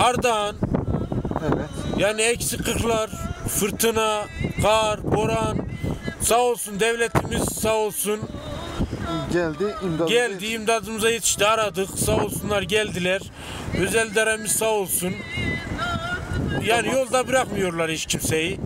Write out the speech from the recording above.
Ardahan, Evet. yani eksi kırklar, fırtına, kar, boran, sağ olsun devletimiz sağ olsun. Geldi imdat. geldi imdadımıza yetişti aradık. Sağ olsunlar geldiler. Özel deremiz sağ olsun. Yani yolda bırakmıyorlar hiç kimseyi.